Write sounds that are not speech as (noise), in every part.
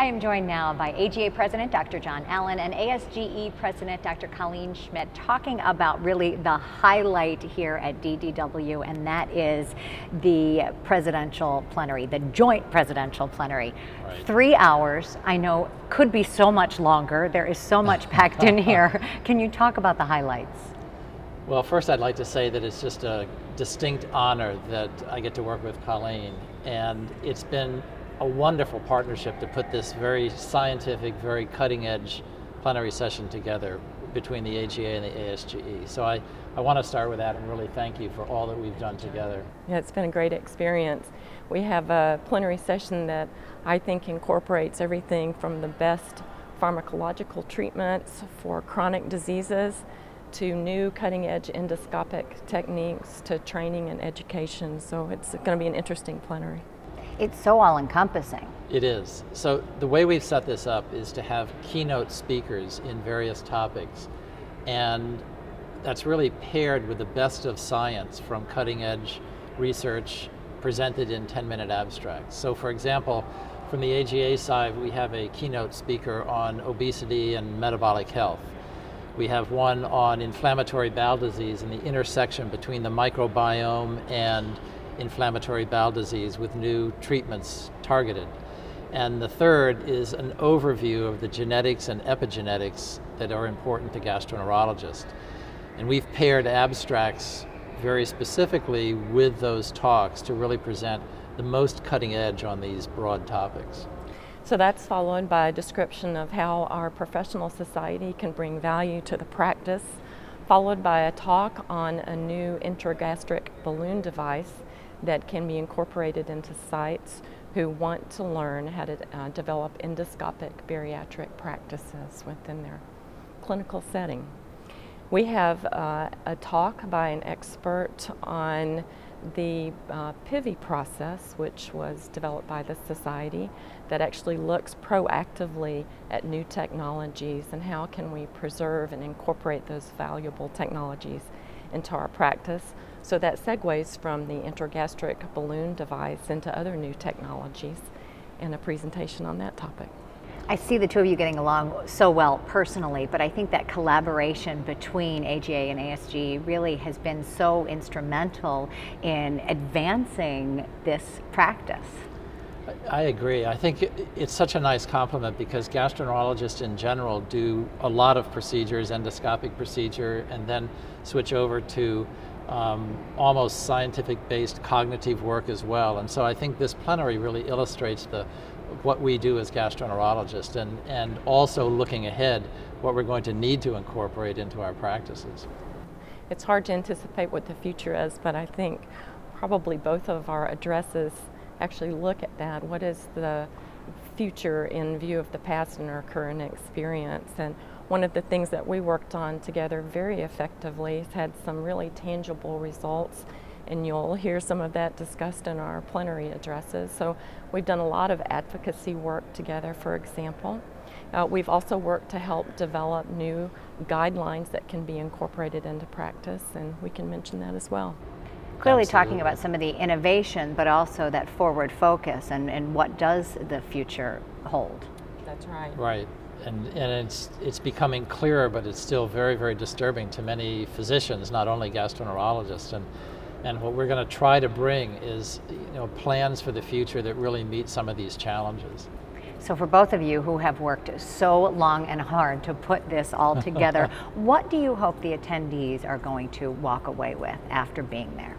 I am joined now by AGA President Dr. John Allen and ASGE President Dr. Colleen Schmitt talking about really the highlight here at DDW, and that is the presidential plenary, the joint presidential plenary. Right. Three hours, I know, could be so much longer. There is so much (laughs) packed in here. Can you talk about the highlights? Well, first I'd like to say that it's just a distinct honor that I get to work with Colleen, and it's been a wonderful partnership to put this very scientific, very cutting edge plenary session together between the AGA and the ASGE. So I, I want to start with that and really thank you for all that we've done together. Yeah, it's been a great experience. We have a plenary session that I think incorporates everything from the best pharmacological treatments for chronic diseases to new cutting edge endoscopic techniques to training and education. So it's going to be an interesting plenary it's so all encompassing. It is. So the way we've set this up is to have keynote speakers in various topics. And that's really paired with the best of science from cutting edge research presented in 10 minute abstracts. So for example, from the AGA side, we have a keynote speaker on obesity and metabolic health. We have one on inflammatory bowel disease and the intersection between the microbiome and inflammatory bowel disease with new treatments targeted. And the third is an overview of the genetics and epigenetics that are important to gastroenterologists. And we've paired abstracts very specifically with those talks to really present the most cutting edge on these broad topics. So that's followed by a description of how our professional society can bring value to the practice, followed by a talk on a new intragastric balloon device that can be incorporated into sites who want to learn how to uh, develop endoscopic bariatric practices within their clinical setting. We have uh, a talk by an expert on the uh, PIVI process, which was developed by the Society, that actually looks proactively at new technologies and how can we preserve and incorporate those valuable technologies into our practice. So that segues from the intragastric balloon device into other new technologies and a presentation on that topic. I see the two of you getting along so well personally, but I think that collaboration between AGA and ASG really has been so instrumental in advancing this practice. I agree. I think it's such a nice compliment because gastroenterologists in general do a lot of procedures, endoscopic procedure, and then switch over to um, almost scientific based cognitive work as well. And so I think this plenary really illustrates the what we do as gastroenterologists and, and also looking ahead what we're going to need to incorporate into our practices. It's hard to anticipate what the future is, but I think probably both of our addresses actually look at that. What is the future in view of the past and our current experience? And one of the things that we worked on together very effectively has had some really tangible results and you'll hear some of that discussed in our plenary addresses. So we've done a lot of advocacy work together, for example. Uh, we've also worked to help develop new guidelines that can be incorporated into practice, and we can mention that as well. Clearly Absolutely. talking about some of the innovation, but also that forward focus and, and what does the future hold. That's right. Right. And, and it's, it's becoming clearer, but it's still very, very disturbing to many physicians, not only gastroenterologists. And and what we're going to try to bring is you know, plans for the future that really meet some of these challenges. So for both of you who have worked so long and hard to put this all (laughs) together, what do you hope the attendees are going to walk away with after being there?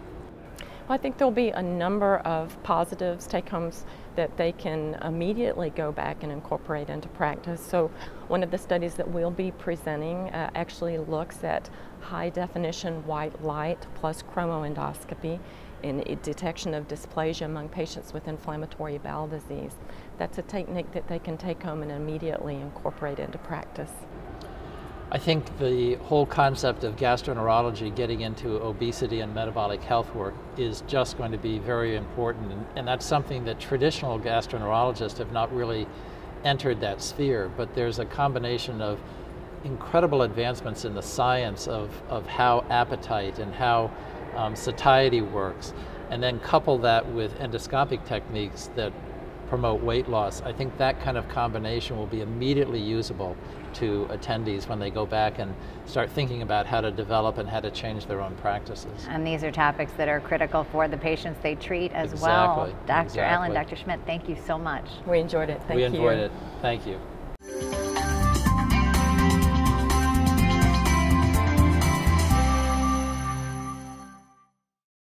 I think there'll be a number of positives, take homes that they can immediately go back and incorporate into practice. So, one of the studies that we'll be presenting uh, actually looks at high definition white light plus chromoendoscopy in detection of dysplasia among patients with inflammatory bowel disease. That's a technique that they can take home and immediately incorporate into practice. I think the whole concept of gastroenterology getting into obesity and metabolic health work is just going to be very important. And, and, that's something that traditional gastroenterologists have not really entered that sphere. But there's a combination of incredible advancements in the science of, of how appetite and how um, satiety works. And then couple that with endoscopic techniques that promote weight loss. I think that kind of combination will be immediately usable to attendees when they go back and start thinking about how to develop and how to change their own practices. And these are topics that are critical for the patients they treat as exactly, well. Dr. Exactly. Allen, Dr. Schmitt, thank you so much. We enjoyed it. Thank we you. enjoyed it. Thank you.